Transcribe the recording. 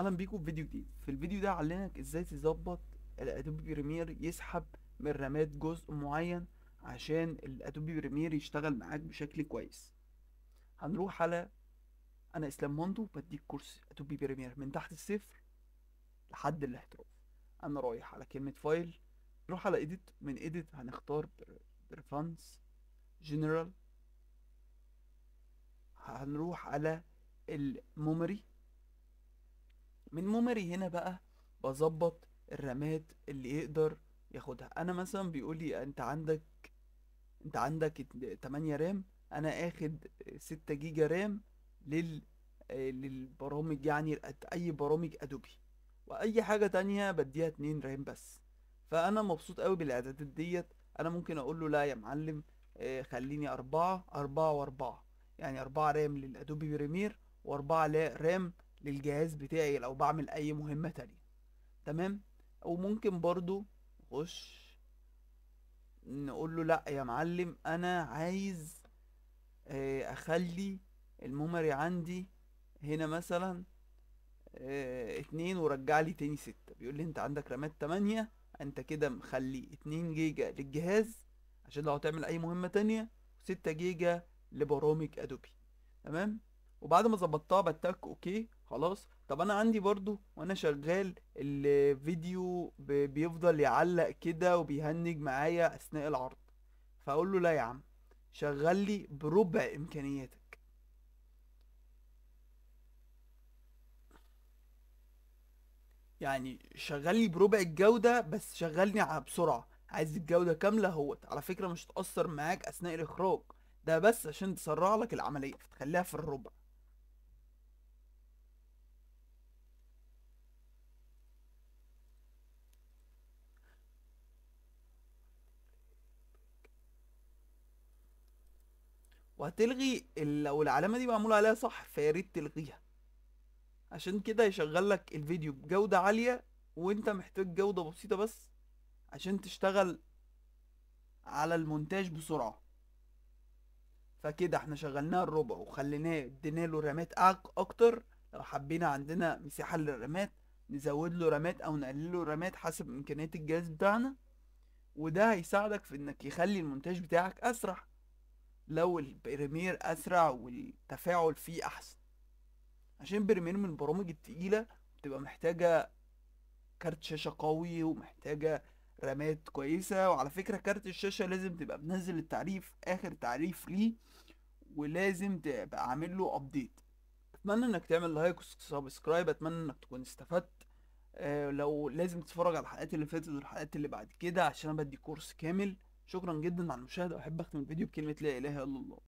أهلا بيكم في فيديو جديد. في الفيديو ده هعلمك إزاي تظبط الادوبي بريمير يسحب من رامات جزء معين عشان الادوبي بريمير يشتغل معاك بشكل كويس. هنروح على أنا اسلام موندو بديك كورس ادوبي بريمير من تحت الصفر لحد الاحتراف. أنا رايح على كلمة file نروح على edit من edit هنختار preferences general هنروح على ال memory من memory هنا بقى بظبط الرامات اللي يقدر ياخدها. أنا مثلا بيقول لي أنت عندك أنت عندك 8 رام أنا آخد 6 جيجا رام لل للبرامج يعني أي برامج أدوبي. وأي حاجة تانية بديها 2 رام بس. فأنا مبسوط قوي بالإعدادات ديت. أنا ممكن أقول له لا يا معلم خليني أربعة أربعة وأربعة. يعني أربعة رام للأدوبي بريمير وأربعة رام للجهاز بتاعي لو بعمل أي مهمة تانية. تمام؟ وممكن برضو نخش نقول له لا يا معلم أنا عايز أخلي ال memory عندي هنا مثلا اتنين ورجع لي تاني ستة. بيقول لي أنت عندك رامات تمانية أنت كده مخلي اتنين جيجا للجهاز عشان لو هتعمل أي مهمة تانية وستة جيجا لبرامج ادوبي تمام؟ وبعد ما ظبطتها بتك okay خلاص. طب أنا عندي برضو وأنا شغال الفيديو بيفضل يعلق كده وبيهنج معايا أثناء العرض. فأقول له لا يا عم شغل لي بربع إمكانياتك. يعني شغل لي بربع الجودة بس شغلني بسرعة. عايز الجودة كاملة أهوت. على فكرة مش تأثر معاك أثناء الإخراج. ده بس عشان تسرع لك العملية فتخليها في الربع. وهتلغي لو العلامة دي معمول عليها صح فياريت تلغيها. عشان كده يشغل لك الفيديو بجودة عالية وانت محتاج جودة بسيطة بس عشان تشتغل على المونتاج بسرعة. فكده إحنا شغلناه الربع وخليناه ادينا له رامات أكتر. لو حبينا عندنا مساحة للرامات نزود له رامات أو نقلل له رامات حسب إمكانيات الجهاز بتاعنا. وده هيساعدك في إنك يخلي المونتاج بتاعك أسرع. لو البريمير أسرع والتفاعل فيه أحسن. عشان بريمير من البرامج التقيلة بتبقى محتاجة كارت شاشة قوي ومحتاجة رامات كويسة. وعلى فكرة كارت الشاشة لازم تبقى منزل التعريف آخر تعريف ليه ولازم تبقى عامل له update أتمنى إنك تعمل like و subscribe أتمنى إنك تكون استفدت. آه لو لازم تتفرج على الحلقات اللي فاتت والحلقات اللي بعد كده عشان أنا بدي كورس كامل. شكرا جدا على المشاهدة وأحب أختم الفيديو بكلمة لا إله إلا الله.